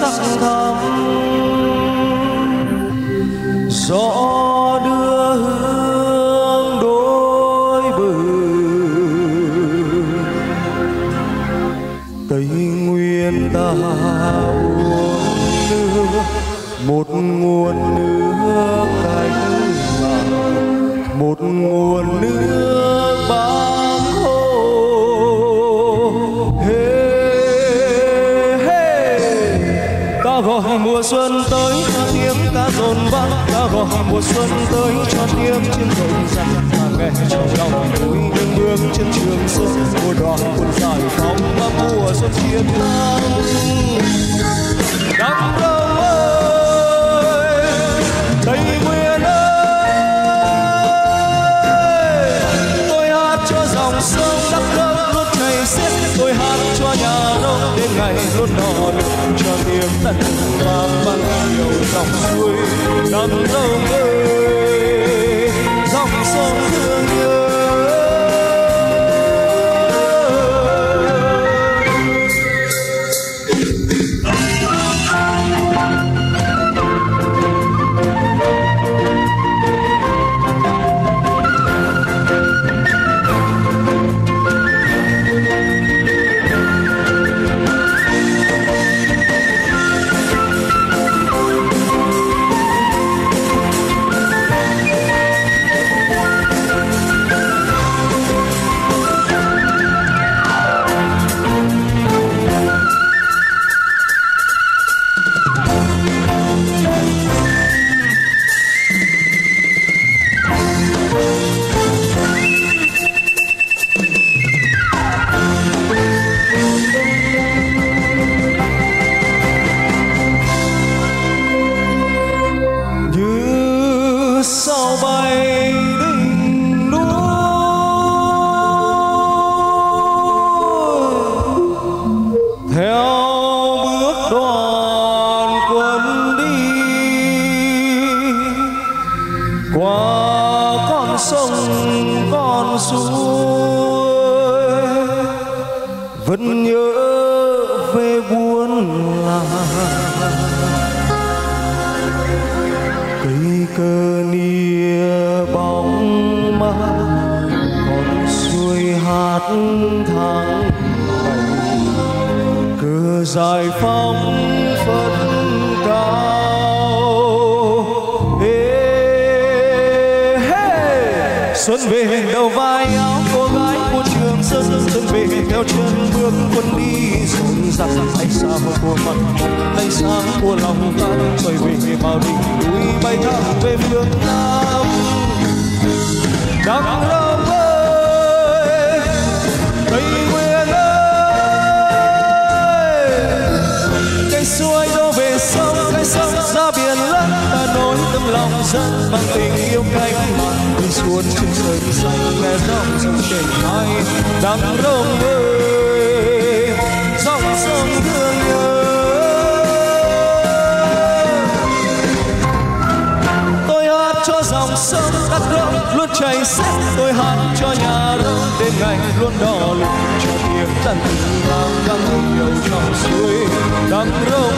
sắc thắm gió đưa hương đôi bờ. Tây nguyên ta uống nước một nguồn nước. Ta gọi mùa xuân tới, cho tiếng ca dồn vang. Ta gọi mùa xuân tới, cho tiếng trên rộn ràng. Ta nghe trong lòng vui những bước trên trường sơn. Mùa đoàn quân giải phóng, và mùa xuân chiến thắng. Ngày luôn đỏ lửa cho niềm tận và mang nhiều dòng suối đắm đông ơi dòng sông thương vẫn nhớ về buôn làng. Cây cơ nia bóng ma con suối hát tháng ngày cờ giải phóng phất cao Ê, hey! xuân về đầu vai mật Anh sáng của lòng ta. Bởi về bao đỉnh núi bay thẳng về phương nam. Đắk nông ơi tây nguyên ơi cây xuôi đổ về sông cây sông ra biển lớn ta nối tâm lòng dân bằng tình yêu cánh mặn đi xuống trên trời xanh Nghe dòng dòng chảy hai đắk nông ơi cho dòng sông đắk nông luôn chảy xiết. Tôi hát cho nhà rông đêm ngày luôn đỏ lửa cho tiếng tận vang đang yêu trong suối. Đắng đông